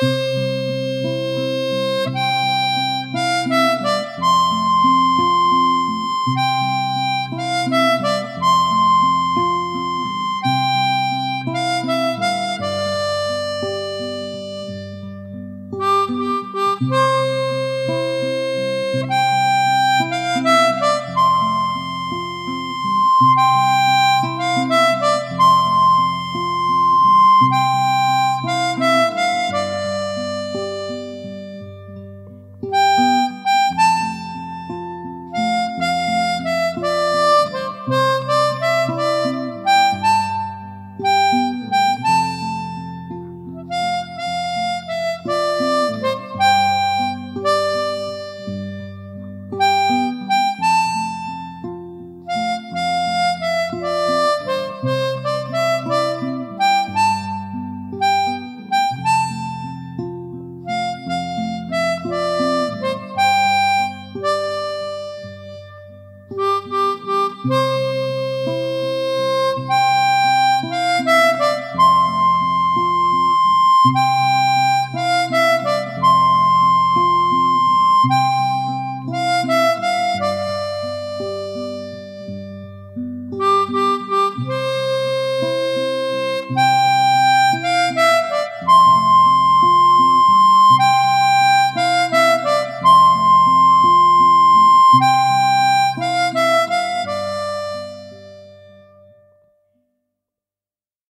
Música Música Música